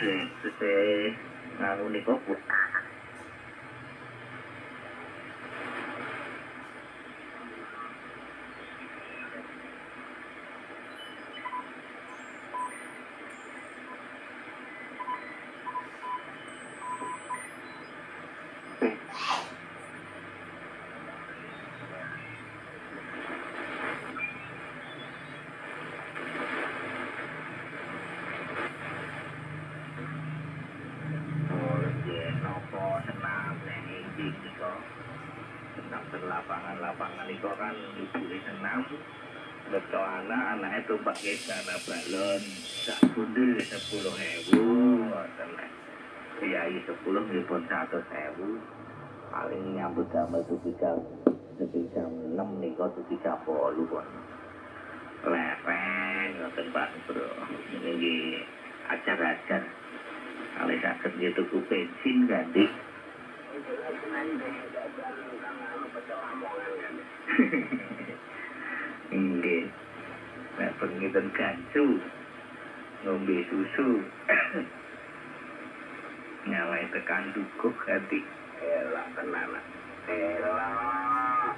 to, to say, senam yang ini niko senam terlapangan lapangan niko kan dibuli senam beto anak anaknya tuh pakai sana balon sak bundel sepuluh ribu senam biayi sepuluh ribu satu ribu paling nyambut sama tuh tiga tiga jam enam niko tuh tiga puluh pun lepeng ngoten pak bro. Ini acar-acar Kalau sakit gitu ku bensin ganti Nggih. Nek pengitan gancu ngombe susu. Nyawai tekan dukuk ganti. Elak tenan. Elak.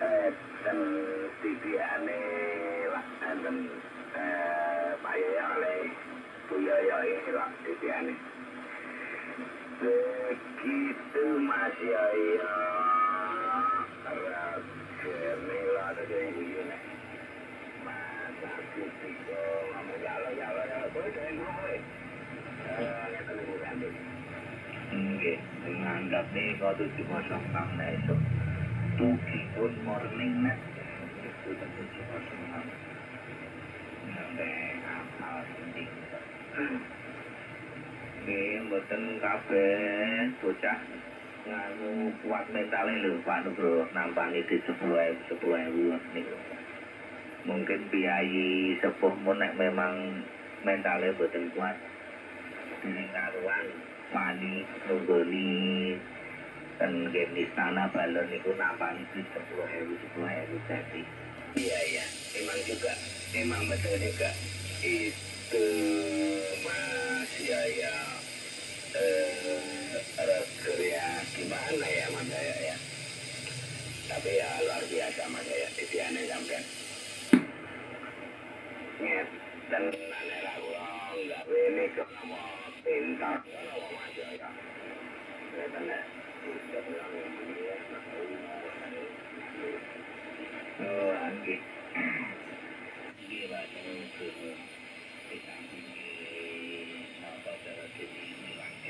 Eten tidiane lak enten eh payale. Buyaya elak tidiane. Begitu Mas Yaya. Gemela ada ini. Masa kita kamu jalo jalo jalo boleh saya ngomong. Nggih, nganggap nih kalau tujuh kosong enam nah itu pun morning nah itu tujuh kosong enam penting. Nggih, mboten kabeh bocah nganu kuat mentalnya lho Pak Nugro nampani di sepuluh sepuluh ewu niku. Mungkin biayi sepuh nek memang mentalnya boten kuat ini karuan wani nunggoni game di istana balon niku nampani di sepuluh ewu jadi iya iya. Memang juga memang betul juga. Itu mas Yaya eh Korea gimana ya Mas Jaya ya? Tapi ya luar biasa Mas Jaya titiannya sampean. Nyet dan aneh lah ulang nggak ini ke nama pintar Jaya Kelihatannya tidak bilang yang ini ya. Oh, anggih.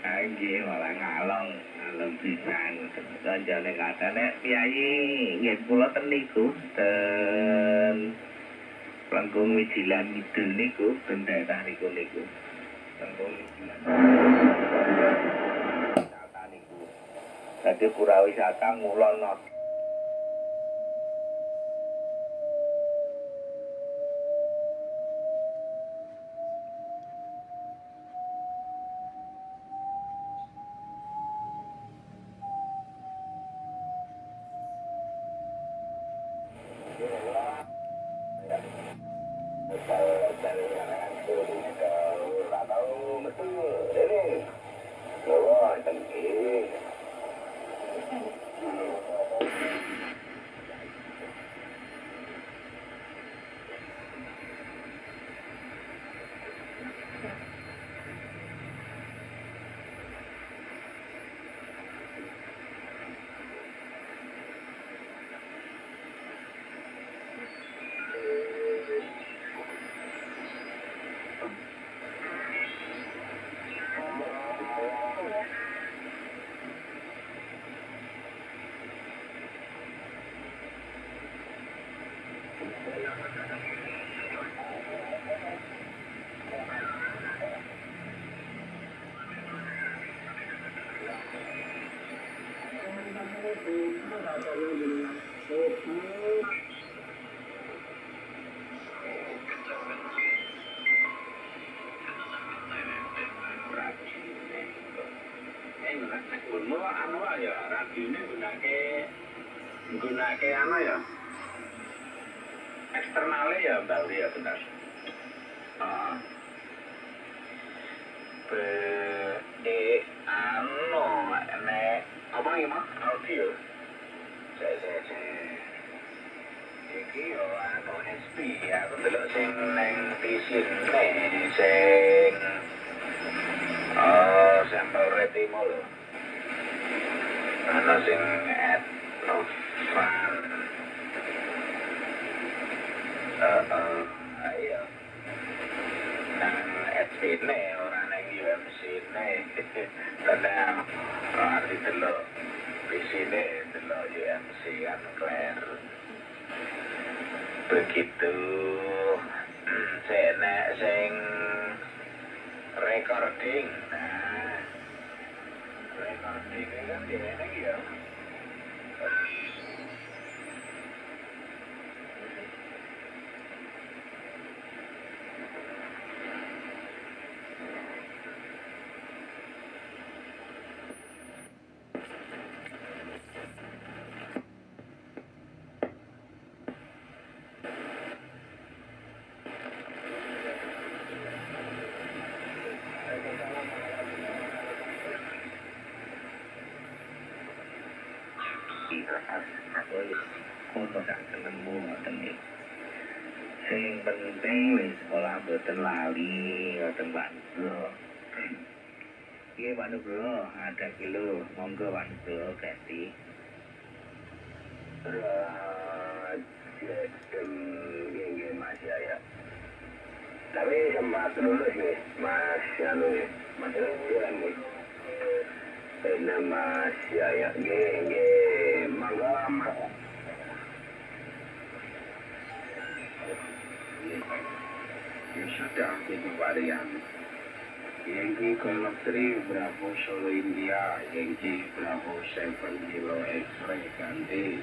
Anjir malah ngalong ngalong pisan. Kanjane katane piyayi nggih kula ten niku ten Langkung Wijilan Kidul niku ten daerah niku niku. Langkung Wijilan. Dadi pura wisata ngulon Gunmu anu ya, radio ini gunake gunake anu ya. Eksternalnya ya Bali ya benar. Ah. Be di anu ene apa iki delok sing neng ne sing Oh, sampel retimo lho. Ana sing at Novan. Eh, eh, ayo. Nang at sini, orang nang UMC ne. Karena arti delok di sini delok UMC kan. Begitu saya sing recording. Nah recording kan dia ini ya Sing penting wis sekolah mboten lali ngoten Pak. Iya ada kilo, monggo Nugro ganti. Rajem gini Mas ya. Tapi sempat dulu nih, Mas Anu ya, Mas Anu Ini Mas Yaya Ya sudah, itu varian. Yankee Golf 3 Bravo Solo India, Yankee Bravo 7 Kilo X-ray ganti.